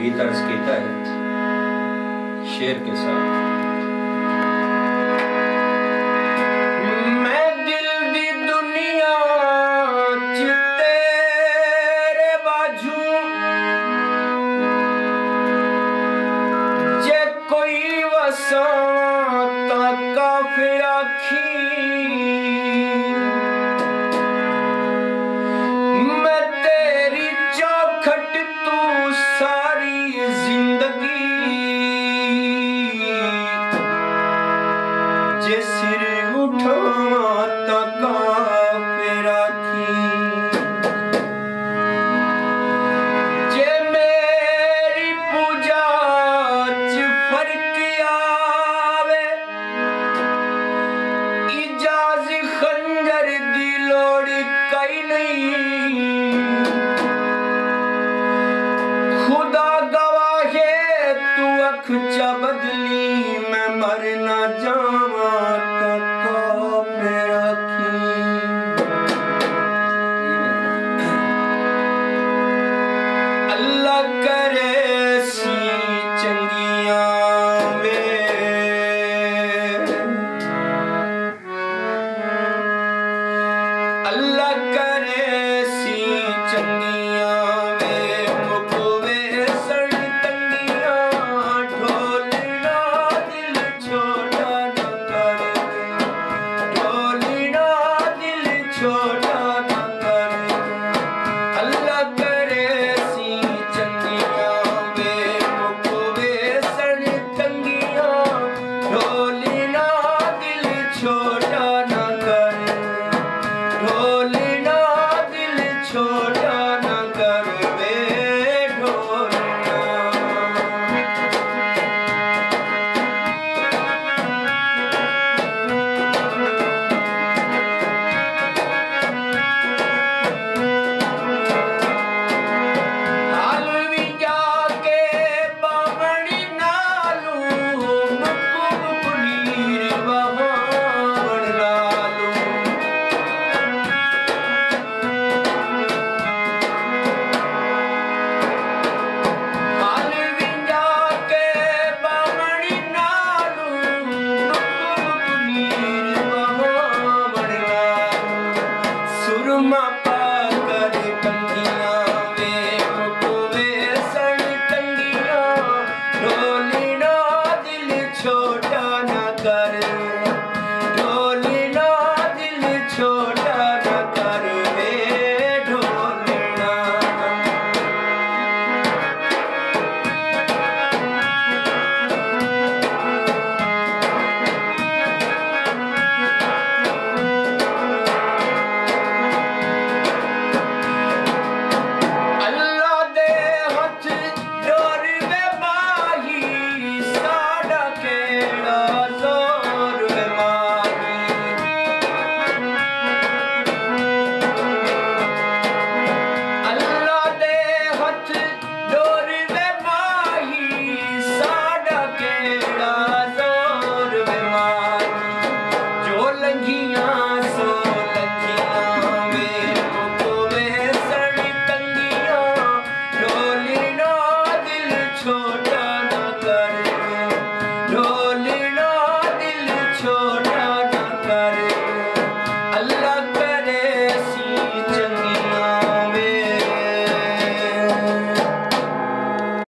गीत अर्ज़ किया है शेर के साथ। Rakhi जान to